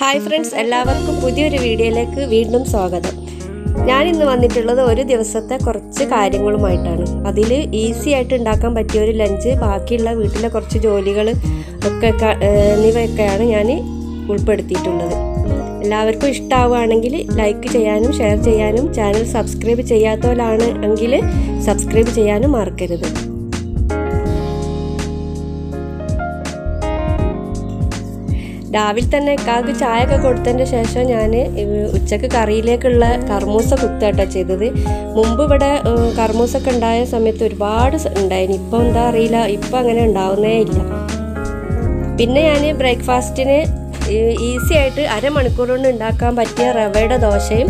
Hi friends എല്ലാവർക്കും പുതിയൊരു വീഡിയോയിലേക്ക് വീണ്ടും സ്വാഗതം. ഞാൻ ഇന്ന് വന്നിട്ടുള്ളത് ഒരു ദിവസത്തെ കുറച്ച് കാര്യങ്ങളുമായിട്ടാണ്. അതിൽ ഈസി ആയിട്ട് ഉണ്ടാക്കാൻ പറ്റിയ ഒരു ലഞ്ച് ബാക്കിയുള്ള വീട്ടിലെ കുറച്ച് ജോലികൾ ഒക്കെ എന്നിവയൊക്കെയാണ് ഞാൻ ഉൾപ്പെടുത്തിയിട്ടുള്ളത്. എല്ലാവർക്കും ഇഷ്ടമാവുകയാണെങ്കിൽ ലൈക്ക് ചെയ്യാനും ഷെയർ ചെയ്യാനും ചാനൽ സബ്സ്ക്രൈബ് ചെയ്യാത്തവരാണ് എങ്കിൽ സബ്സ്ക്രൈബ് ചെയ്യാനും മറക്കരുത്. രാവിലെ തന്നെ ഇക്കാക്ക് ചായ ഒക്കെ കൊടുത്തതിന് ശേഷം ഞാൻ ഉച്ചയ്ക്ക് കറിയിലേക്കുള്ള കർമൂസ കുത്താട്ടോ ചെയ്തത്. മുമ്പ് ഇവിടെ കർമൂസൊക്കെ ഉണ്ടായ സമയത്ത് ഒരുപാട് ഉണ്ടായിന്. ഇപ്പം എന്താ അറിയില്ല. ഇപ്പം അങ്ങനെ ഉണ്ടാവുന്നേ ഇല്ല. പിന്നെ ഞാൻ ബ്രേക്ക്ഫാസ്റ്റിന് ഈസി ആയിട്ട് അരമണിക്കൂർ കൊണ്ട് ഉണ്ടാക്കാൻ പറ്റിയ റവയുടെ ദോശയും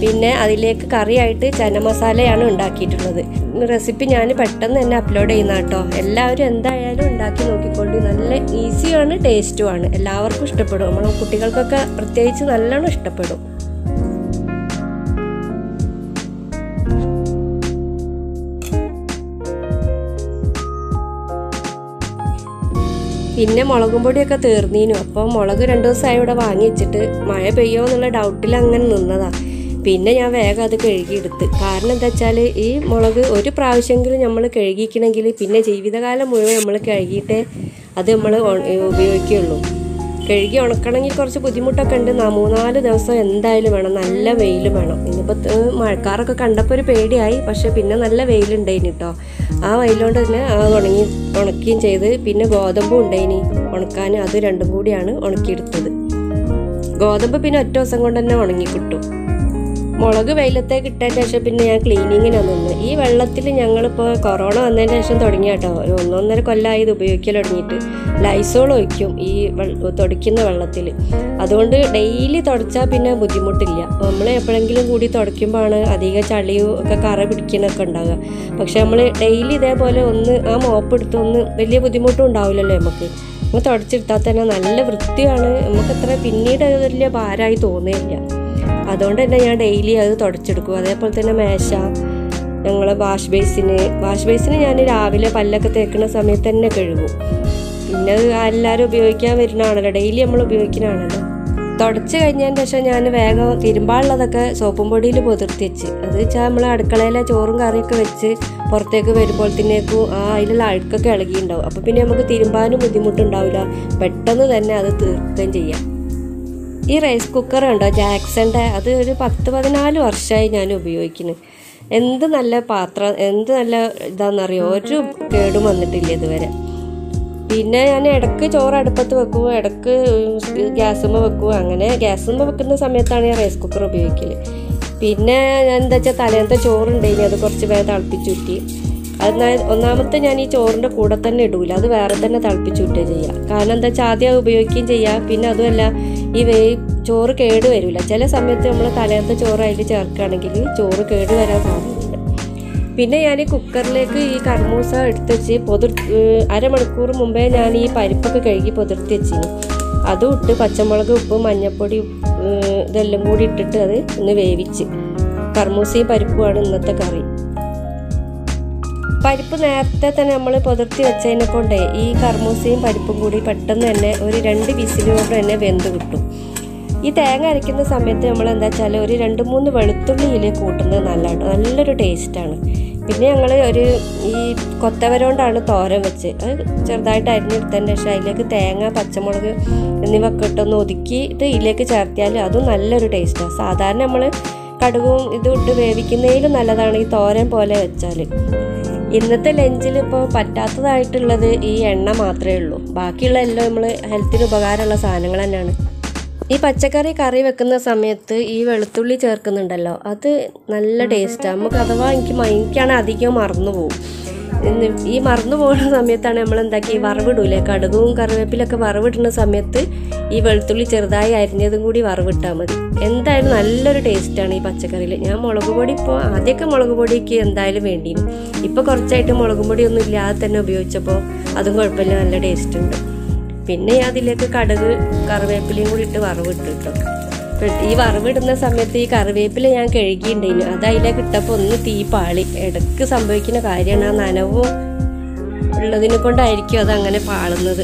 പിന്നെ അതിലേക്ക് കറിയായിട്ട് ചന മസാലയാണ് ഉണ്ടാക്കിയിട്ടുള്ളത്. റെസിപ്പി ഞാൻ പെട്ടെന്ന് തന്നെ അപ്ലോഡ് ചെയ്യുന്ന കേട്ടോ. എല്ലാവരും എന്തായാലും ഉണ്ടാക്കി നോക്കിക്കൊണ്ട്. നല്ല ഈസിയാണ് ടേസ്റ്റുമാണ് എല്ലാവർക്കും ഇഷ്ടപ്പെടും. നമ്മൾ കുട്ടികൾക്കൊക്കെ പ്രത്യേകിച്ച് നല്ലോണം ഇഷ്ടപ്പെടും. പിന്നെ മുളകും പൊടിയൊക്കെ തീർന്നീനു. അപ്പോൾ മുളക് രണ്ടു ദിവസമായി ഇവിടെ വാങ്ങി വെച്ചിട്ട് മഴ പെയ്യോ എന്നുള്ള ഡൗട്ടിൽ അങ്ങനെ നിന്നതാ. പിന്നെ ഞാൻ വേഗം അത് കഴുകിയെടുത്ത്. കാരണം എന്താ വെച്ചാൽ ഈ മുളക് ഒരു പ്രാവശ്യമെങ്കിലും നമ്മൾ കഴുകിക്കണമെങ്കിൽ പിന്നെ ജീവിതകാലം മുഴുവൻ നമ്മൾ കഴുകിയിട്ടേ അത് നമ്മൾ ഉപയോഗിക്കുകയുള്ളൂ. കഴുകി ഉണക്കണമെങ്കിൽ കുറച്ച് ബുദ്ധിമുട്ടൊക്കെ ഉണ്ട്. മൂന്നാൽ ദിവസം എന്തായാലും വേണം. നല്ല വെയിൽ വേണം. ഇനിയിപ്പോൾ മഴക്കാറൊക്കെ കണ്ടപ്പോൾ ഒരു പേടിയായി. പക്ഷേ പിന്നെ നല്ല വെയിലുണ്ടായിന് കേട്ടോ ആ വെയിലുകൊണ്ട് തന്നെ അത് ഉണങ്ങി ഉണക്കുകയും ചെയ്ത്. പിന്നെ ഗോതമ്പും ഉണ്ടായിനി ഉണക്കാൻ. അത് രണ്ടും കൂടിയാണ് ഉണക്കിയെടുത്തത്. ഗോതമ്പ് പിന്നെ ഒറ്റ ദിവസം കൊണ്ട് തന്നെ ഉണങ്ങി കിട്ടും. മുളക് വെയിലത്തേക്ക് ഇട്ടതിന് ശേഷം പിന്നെ ഞാൻ ക്ലീനിങ്ങിനാണ് നിന്ന്. ഈ വെള്ളത്തിൽ ഞങ്ങളിപ്പോൾ കൊറോണ വന്നതിന് ശേഷം തുടങ്ങിയ കേട്ടോ. ഒരു ഒന്നൊന്നര കൊല്ലമായി ഇത് ഉപയോഗിക്കൽ തുടങ്ങിയിട്ട്. ലൈസോൾ ഒഴിക്കും ഈ തുടയ്ക്കുന്ന വെള്ളത്തിൽ. അതുകൊണ്ട് ഡെയിലി തുടച്ചാൽ പിന്നെ ബുദ്ധിമുട്ടില്ല. നമ്മൾ എപ്പോഴെങ്കിലും കൂടി തുടയ്ക്കുമ്പോഴാണ് അധികം ചളിയും ഒക്കെ കറ പിടിക്കുന്നൊക്കെ ഉണ്ടാകുക പക്ഷെ നമ്മൾ ഡെയിലി ഇതേപോലെ ഒന്ന് ആ മോപ്പ് എടുത്ത് ഒന്ന് വലിയ ബുദ്ധിമുട്ടും ഉണ്ടാവില്ലല്ലോ നമുക്ക്. നമ്മൾ തുടച്ചെടുത്താൽ തന്നെ നല്ല വൃത്തിയാണ്. നമുക്ക് അത്ര പിന്നീട് വലിയ ഭാരമായി തോന്നുകയില്ല. അതുകൊണ്ട് തന്നെ ഞാൻ ഡെയിലി അത് തുടച്ചെടുക്കും. അതേപോലെ തന്നെ മേശ ഞങ്ങൾ വാഷ് ബേസിന് വാഷ് ബേസിന് ഞാൻ രാവിലെ പല്ലൊക്കെ തേക്കുന്ന സമയത്ത് തന്നെ കഴുകും. പിന്നെ എല്ലാവരും ഉപയോഗിക്കാൻ വരുന്നതാണല്ലോ. ഡെയിലി നമ്മൾ ഉപയോഗിക്കുന്നതാണല്ലോ. തുടച്ച് കഴിഞ്ഞതിന് ശേഷം ഞാൻ വേഗം തിരുമ്പാളുള്ളതൊക്കെ സോപ്പും പൊടിയിൽ പൊതിർത്തി വെച്ച്. അത് വെച്ചാൽ നമ്മൾ അടുക്കളയിലെ ചോറും കറിയൊക്കെ വെച്ച് പുറത്തേക്ക് വരുമ്പോഴത്തേക്കും ആ അതിലുള്ള അഴുക്കൊക്കെ ഇളകിയിട്ടുണ്ടാവും. അപ്പോൾ പിന്നെ നമുക്ക് തിരുമ്പാനും ബുദ്ധിമുട്ടുണ്ടാവില്ല. പെട്ടെന്ന് തന്നെ അത് തീർക്കുകയും ചെയ്യാം. ഈ റൈസ് കുക്കർ ഉണ്ടോ? ജാക്സന്റെ അത് ഒരു പത്ത് പതിനാല് വർഷമായി ഞാൻ ഉപയോഗിക്കുന്നു. എന്ത് നല്ല പാത്രം എന്ത് നല്ല ഇതാണെന്നറിയോ ഒരു കേടും വന്നിട്ടില്ല ഇതുവരെ. പിന്നെ ഞാൻ ഇടയ്ക്ക് ചോറ് അടുപ്പത്ത് വെക്കും ഇടയ്ക്ക് ഗ്യാസുമ്മ വെക്കും. അങ്ങനെ ഗ്യാസുമ്മ വെക്കുന്ന സമയത്താണ് ഞാൻ റൈസ് കുക്കർ ഉപയോഗിക്കൽ പിന്നെ ഞാൻ എന്താ വെച്ചാൽ തലേന്നത്തെ ചോറുണ്ടെങ്കിൽ അത് കുറച്ച് വേഗം തിളപ്പിച്ചുറ്റി അത് ഒന്നാമത്തെ ഞാൻ ഈ ചോറിന്റെ കൂടെ തന്നെ ഇടൂല. അത് വേറെ തന്നെ തിളപ്പിച്ചുറ്റുക ചെയ്യുക കാരണം എന്താ വെച്ചാൽ ആദ്യം ഉപയോഗിക്കുകയും ചെയ്യാം. പിന്നെ അതുമല്ല ഈ വേ ചോറ് കേട് വരില്ല ചില സമയത്ത് നമ്മൾ തലേന്നത്തെ ചോറ് അതിൽ ചേർക്കുകയാണെങ്കിൽ ചോറ് കേട് വരാൻ സാധ്യതയുണ്ട്. പിന്നെ ഞാൻ ഈ കുക്കറിലേക്ക് ഈ കർമൂസ എടുത്ത് വെച്ച് പൊതിർ അരമണിക്കൂർ മുമ്പേ ഞാൻ ഈ പരിപ്പൊക്കെ കഴുകി പൊതിർത്തി വെച്ചിന് അതും ഇട്ട് പച്ചമുളക് ഉപ്പ് മഞ്ഞൾപ്പൊടി ഇതെല്ലാം കൂടി ഇട്ടിട്ട് അത് ഒന്ന് വേവിച്ച്. കർമൂസയും പരിപ്പുമാണ് ഇന്നത്തെ കറി. പരിപ്പ് നേരത്തെ തന്നെ നമ്മൾ പുതിർത്തി വെച്ചതിനെ കൊണ്ടേ ഈ കർമൂസയും പരിപ്പും കൂടി പെട്ടെന്ന് തന്നെ ഒരു രണ്ട് വിസിലിനോട് തന്നെ വെന്ത് കിട്ടും. ഈ തേങ്ങ അരയ്ക്കുന്ന സമയത്ത് നമ്മൾ എന്താ വെച്ചാൽ ഒരു രണ്ട് മൂന്ന് വെളുത്തുള്ളി ഇതിൽ കൂട്ടുന്നത് നല്ലതാണ് നല്ലൊരു ടേസ്റ്റാണ്. പിന്നെ ഞങ്ങൾ ഒരു ഈ കൊത്തവരോണ്ടാണ് തോരൻ വെച്ച് അത് ചെറുതായിട്ട് അരിഞ്ഞെടുത്തതിന് ശേഷം അതിലേക്ക് തേങ്ങ പച്ചമുളക് എന്നിവ ഇട്ടൊന്ന് ഒതുക്കിയിട്ട് ഇതിലേക്ക് ചേർത്തിയാൽ അതും നല്ലൊരു ടേസ്റ്റാണ് സാധാരണ നമ്മൾ കടുകും ഇതും ഇട്ട് വേവിക്കുന്നതിലും നല്ലതാണ് ഈ തോരൻ പോലെ വെച്ചാൽ ഇന്നത്തെ ലഞ്ചിൽ ഇപ്പോൾ പറ്റാത്തതായിട്ടുള്ളത് ഈ എണ്ണ മാത്രമേ ഉള്ളൂ. ബാക്കിയുള്ള എല്ലാം നമ്മൾ ഹെൽത്തിന് ഉപകാരമുള്ള സാധനങ്ങൾ തന്നെയാണ്. ഈ പച്ചക്കറി കറി വെക്കുന്ന സമയത്ത് ഈ വെളുത്തുള്ളി ചേർക്കുന്നുണ്ടല്ലോ അത് നല്ല ടേസ്റ്റാണ് നമുക്ക് അഥവാ എനിക്ക് മൈക്കാണ് അധികം മറന്നു പോകും ഈ മറന്നു പോകുന്ന സമയത്താണ് നമ്മൾ എന്താക്കി വറവിടൂലേ? കടുകും കറിവേപ്പിലൊക്കെ വറവിടുന്ന സമയത്ത് ഈ വെളുത്തുള്ളി ചെറുതായി അരിഞ്ഞതും കൂടി വറവിട്ടാൽ മതി. എന്തായാലും നല്ലൊരു ടേസ്റ്റാണ് ഈ പച്ചക്കറിയിൽ. ഞാൻ മുളക് പൊടി ഇപ്പോൾ ആദ്യമൊക്കെ മുളക് പൊടിക്ക് എന്തായാലും വേണ്ടിയിരുന്നു. ഇപ്പോൾ കുറച്ചായിട്ട് മുളക് പൊടിയൊന്നും ഇല്ലാതെ തന്നെ ഉപയോഗിച്ചപ്പോൾ അതും കുഴപ്പമില്ല നല്ല ടേസ്റ്റ് ഉണ്ട്. പിന്നെ അതിലേക്ക് കടുക് കറിവേപ്പിലയും കൂടി ഇട്ട് വറവിട്ട് കേട്ടോ ഈ വറവിടുന്ന സമയത്ത് ഈ കറിവേപ്പില ഞാൻ കഴുകിയിട്ടുണ്ടായിരുന്നു. അത് അതിലേക്ക് ഇട്ടപ്പോൾ ഒന്ന് തീ പാളി. ഇടയ്ക്ക് സംഭവിക്കുന്ന കാര്യമാണ് ആ നനവും ഉള്ളതിനെ കൊണ്ടായിരിക്കും അത് അങ്ങനെ പാളുന്നത്.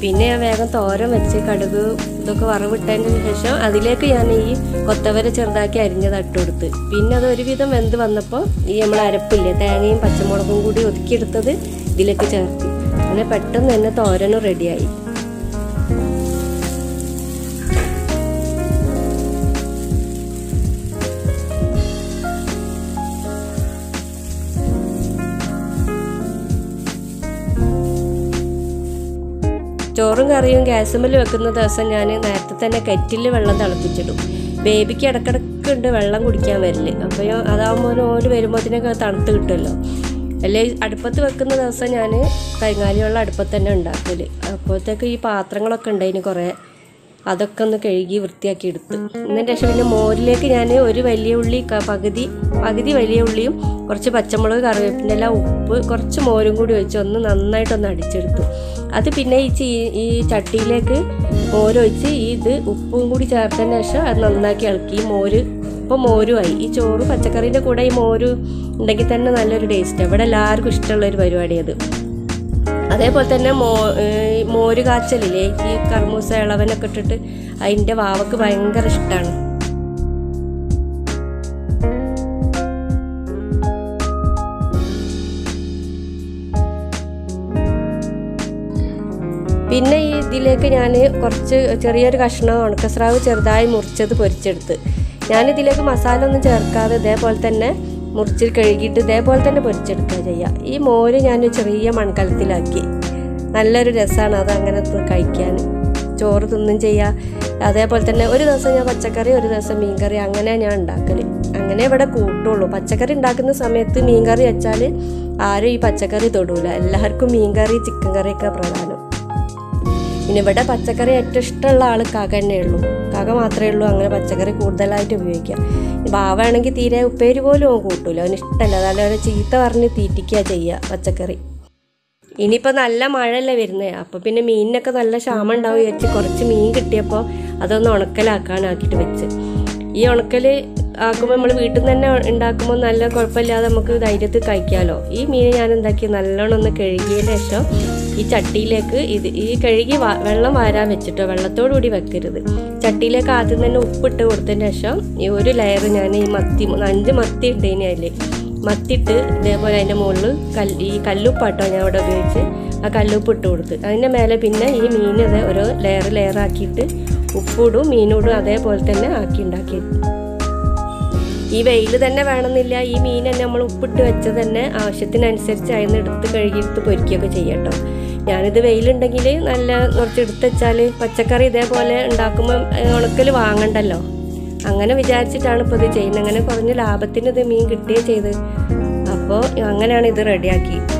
പിന്നെ ഞാൻ വേഗം തോരൻ വെച്ച് കടുക് ഇതൊക്കെ വറവിട്ടതിന് ശേഷം അതിലേക്ക് ഞാൻ ഈ കൊത്തവര ചെറുതാക്കി അരിഞ്ഞത് അട്ടുകൊടുത്ത് പിന്നെ അത് ഒരുവിധം വെന്ത് വന്നപ്പോൾ ഈ നമ്മൾ അരപ്പില്ലേ തേങ്ങയും പച്ചമുളകും കൂടി ഒതുക്കിയെടുത്തത് ഇതിലേക്ക് ചേർത്ത്. അങ്ങനെ പെട്ടെന്ന് തന്നെ തോരനും റെഡിയായി ചോറും കറിയും ഗ്യാസുമ്മൽ വെക്കുന്ന ദിവസം ഞാൻ നേരത്തെ തന്നെ കെറ്റിൽ വെള്ളം തിളപ്പിച്ചിടും. ബേബിക്ക് ഇടക്കിടക്ക് ഉണ്ട് വെള്ളം കുടിക്കാൻ വരില്ല അപ്പോൾ അതാകുമ്പോൾ ഓര് വരുമ്പോഴത്തേനൊക്കെ തണുത്ത് കിട്ടുമല്ലോ അല്ലെ അടുപ്പത്ത് വെക്കുന്ന ദിവസം ഞാൻ കൈകാലി വെള്ളം അടുപ്പത്ത് തന്നെ ഉണ്ടാക്കൽ. അപ്പോഴത്തേക്ക് ഈ പാത്രങ്ങളൊക്കെ ഉണ്ടായിന് കുറേ. അതൊക്കെ ഒന്ന് കഴുകി വൃത്തിയാക്കി എടുത്ത്. എന്നിട്ട് ശേഷം പിന്നെ മോരിലേക്ക് ഞാൻ ഒരു വലിയ ഉള്ളി പകുതി പകുതി വലിയ ഉള്ളിയും കുറച്ച് പച്ചമുളക് കറിവേപ്പിന്റെ എല്ലാം ഉപ്പ് കുറച്ച് മോരും കൂടി വെച്ച് ഒന്ന് നന്നായിട്ടൊന്ന് അടിച്ചെടുത്തു. അത് പിന്നെ ഈ ചീ ഈ ചട്ടിയിലേക്ക് മോരൊഴിച്ച് ഈ ഇത് ഉപ്പും കൂടി ചേർത്തതിന് ശേഷം അത് നന്നാക്കി ഇളക്കി. മോര് ഇപ്പോൾ മോരുമായി ഈ ചോറ് പച്ചക്കറീന്റെ കൂടെ ഈ മോര് ഉണ്ടെങ്കിൽ തന്നെ നല്ലൊരു ടേസ്റ്റ് ഇവിടെ എല്ലാവർക്കും ഇഷ്ടമുള്ള ഒരു പരിപാടിയത്. അതേപോലെ തന്നെ മോ മോര് കാച്ചലില്ലേ? ഈ കർമൂസ ഇളവനൊക്കെ ഇട്ടിട്ട് അതിന്റെ വാവക്ക് ഭയങ്കര ഇഷ്ടമാണ് ഇതിലേക്ക് ഞാൻ കുറച്ച് ചെറിയൊരു കഷ്ണം ഉണക്കസ്രാവ് ചെറുതായി മുറിച്ചത് പൊരിച്ചെടുത്ത്. ഞാനിതിലേക്ക് മസാല ഒന്നും ചേർക്കാതെ ഇതേപോലെ തന്നെ മുറിച്ച് കഴുകിയിട്ട് ഇതേപോലെ തന്നെ പൊരിച്ചെടുക്കുക ചെയ്യുക ഈ മോര് ഞാൻ ചെറിയ മൺകലത്തിലാക്കി. നല്ലൊരു രസമാണ് അത് അങ്ങനെ കഴിക്കാൻ. ചോറ് തിന്നും ചെയ്യുക അതേപോലെ തന്നെ ഒരു ദിവസം ഞാൻ പച്ചക്കറി ഒരു ദിവസം മീൻകറി അങ്ങനെ ഞാൻ ഉണ്ടാക്കൽ അങ്ങനെ ഇവിടെ കൂട്ടുള്ളൂ. പച്ചക്കറി ഉണ്ടാക്കുന്ന സമയത്ത് മീൻകറി വെച്ചാൽ ആരും ഈ പച്ചക്കറി തൊടൂല. എല്ലാവർക്കും മീൻകറി ചിക്കൻ കറിയൊക്കെ പ്രധാനം. പിന്നെ ഇവിടെ പച്ചക്കറി ഏറ്റവും ഇഷ്ടമുള്ള ആൾ കാക്ക തന്നെ ഉള്ളൂ. കാക്ക മാത്രമേ ഉള്ളൂ അങ്ങനെ പച്ചക്കറി കൂടുതലായിട്ട് ഉപയോഗിക്കുക. ബാവാണെങ്കിൽ തീരെ ഉപ്പേരി പോലും അവൻ കൂട്ടൂല അവന് ഇഷ്ടമല്ല. അതായത് അവനെ ചീത്ത പറഞ്ഞ് തീറ്റിക്കുക ചെയ്യുക പച്ചക്കറി. ഇനിയിപ്പോൾ നല്ല മഴയല്ലേ വരുന്നത് അപ്പോൾ പിന്നെ മീനിനൊക്കെ നല്ല ക്ഷാമം ഉണ്ടാവും വെച്ച് കുറച്ച് മീൻ കിട്ടിയപ്പോൾ അതൊന്ന് ഉണക്കലാക്കാനാക്കിയിട്ട് വെച്ച്. ഈ ഉണക്കൽ ആക്കുമ്പോൾ നമ്മൾ വീട്ടിൽ നിന്ന് തന്നെ ഉണ്ടാക്കുമ്പോൾ നല്ല കുഴപ്പമില്ലാതെ നമുക്ക് ധൈര്യത്തിൽ കഴിക്കാമല്ലോ ഈ മീൻ ഞാൻ എന്താക്കി നല്ലോണം ഒന്ന് കഴുകിയതിന് ശേഷം ഈ ചട്ടിയിലേക്ക് ഇത് ഈ കഴുകി വെള്ളം വാരാൻ വെച്ചിട്ടോ വെള്ളത്തോടു കൂടി വെക്കരുത്. ചട്ടിയിലേക്ക് ആദ്യം തന്നെ ഉപ്പിട്ട് കൊടുത്തതിന് ശേഷം ഈ ഒരു ലെയർ ഞാൻ ഈ മത്തി അഞ്ച് മത്തി ഇട്ടതിന് അതിൽ മത്തിയിട്ട് ഇതേപോലെ അതിന്റെ മുകളിൽ കല്ല് ഈ കല്ലുപ്പാട്ടോ ഞാൻ അവിടെ ഉപയോഗിച്ച് ആ കല്ലുപ്പ് ഇട്ട് കൊടുത്ത്. അതിന്റെ മേലെ പിന്നെ ഈ മീൻ അത് ഓരോ ലെയർ ലെയർ ആക്കിയിട്ട് ഉപ്പിടും മീനോടും അതേപോലെ തന്നെ ആക്കി ഉണ്ടാക്കി. ഈ വെയിൽ തന്നെ വേണമെന്നില്ല. ഈ മീൻ തന്നെ നമ്മൾ ഉപ്പിട്ട് വെച്ചത് തന്നെ ആവശ്യത്തിനനുസരിച്ച് അതിന് എടുത്ത് കഴുകിയെടുത്ത് പൊരിക്കുകയൊക്കെ ചെയ്യട്ടോ ഞാനിത് വെയിലുണ്ടെങ്കിൽ നല്ല കുറച്ച് എടുത്ത് വെച്ചാൽ പച്ചക്കറി ഇതേപോലെ ഉണ്ടാക്കുമ്പോൾ ഉണക്കൽ വാങ്ങണ്ടല്ലോ. അങ്ങനെ വിചാരിച്ചിട്ടാണ് ഇപ്പോൾ ഇത് ചെയ്യുന്നത്. അങ്ങനെ കുറഞ്ഞ ലാഭത്തിന് ഇത് മീൻ കിട്ടുകയും ചെയ്ത് അപ്പോൾ അങ്ങനെയാണ് ഇത് റെഡിയാക്കിയിട്ട്.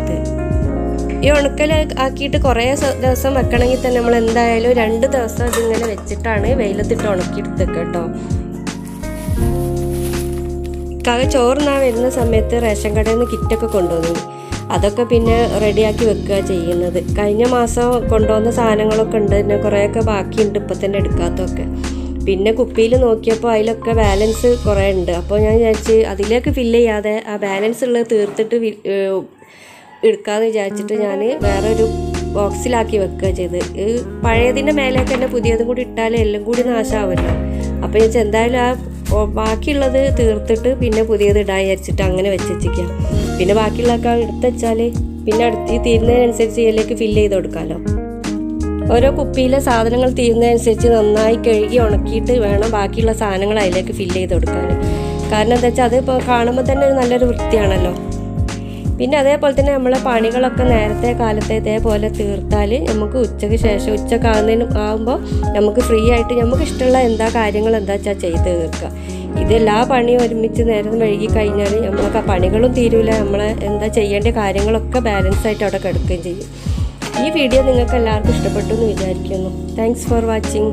ഈ ഉണക്കൽ ആക്കിയിട്ട് കുറേ ദിവസം വെക്കണമെങ്കിൽ തന്നെ നമ്മൾ എന്തായാലും രണ്ട് ദിവസം ഇതിങ്ങനെ വെച്ചിട്ടാണ് വെയിലത്തിട്ട് ഉണക്കിയെടുത്തേക്ക് കേട്ടോ. കക ചോറിനാ വരുന്ന സമയത്ത് റേഷൻ കടയിൽ നിന്ന് കിറ്റൊക്കെ കൊണ്ടുവന്നു. അതൊക്കെ പിന്നെ റെഡിയാക്കി വെക്കുക ചെയ്യുന്നത്. കഴിഞ്ഞ മാസം കൊണ്ടുവന്ന സാധനങ്ങളൊക്കെ ഉണ്ട്. പിന്നെ കുറേയൊക്കെ ബാക്കിയുണ്ട്. ഇപ്പം തന്നെ എടുക്കാത്തതൊക്കെ. പിന്നെ കുപ്പിയിൽ നോക്കിയപ്പോൾ അതിലൊക്കെ ബാലൻസ് കുറേ ഉണ്ട്. അപ്പോൾ ഞാൻ വിചാരിച്ച് അതിലേക്ക് ഫില്ല് ചെയ്യാതെ ആ ബാലൻസ് ഉള്ളത് തീർത്തിട്ട് എടുക്കാമെന്ന് വിചാരിച്ചിട്ട് ഞാൻ വേറെ ഒരു ബോക്സിലാക്കി വെക്കുക ചെയ്ത്. പഴയതിന്റെ മേലേക്ക് തന്നെ പുതിയതും കൂടി ഇട്ടാലേ എല്ലാം കൂടി നാശമാവുമല്ലോ അപ്പോൾ ഞാൻ എന്തായാലും ആ ബാക്കിയുള്ളത് തീർത്തിട്ട് പിന്നെ പുതിയത് ഇടാൻ വിചാരിച്ചിട്ട് അങ്ങനെ വെച്ചിരിക്കാം പിന്നെ ബാക്കിയുള്ളതൊക്കെ എടുത്ത് വെച്ചാൽ പിന്നെ അടുത്ത് തീരുന്നതിനനുസരിച്ച് ഇതിലേക്ക് ഫില്ല് ചെയ്ത് കൊടുക്കാമല്ലോ ഓരോ കുപ്പിയിലെ സാധനങ്ങൾ തീരുന്നതനുസരിച്ച് നന്നായി കഴുകി ഉണക്കിയിട്ട് വേണം ബാക്കിയുള്ള സാധനങ്ങൾ അതിലേക്ക് ഫില്ല് ചെയ്ത് കൊടുക്കാൻ കാരണം എന്താ വെച്ചാൽ അത് ഇപ്പോൾ കാണുമ്പോൾ തന്നെ നല്ലൊരു വൃത്തിയാണല്ലോ. പിന്നെ അതേപോലെ തന്നെ നമ്മളെ പണികളൊക്കെ നേരത്തെ കാലത്തെ ഇതേപോലെ തീർത്താൽ നമുക്ക് ഉച്ചയ്ക്ക് ശേഷം ഉച്ചയ്ക്ക് ആകുന്നതിന് ആകുമ്പോൾ നമുക്ക് ഫ്രീ ആയിട്ട് നമുക്ക് ഇഷ്ടമുള്ള എന്താ കാര്യങ്ങൾ എന്താ വെച്ചാൽ ചെയ്ത് തീർക്കുക ഇതെല്ലാ പണിയും ഒരുമിച്ച് നേരം വൈകി കഴിഞ്ഞാൽ നമ്മൾക്ക് ആ പണികളും തീരൂല. നമ്മളെ എന്താ ചെയ്യേണ്ട കാര്യങ്ങളൊക്കെ ബാലൻസ് ആയിട്ട് അവിടെ കിടക്കുകയും ചെയ്യും. ഈ വീഡിയോ നിങ്ങൾക്ക് എല്ലാവർക്കും ഇഷ്ടപ്പെട്ടു എന്ന് വിചാരിക്കുന്നു. Thanks for watching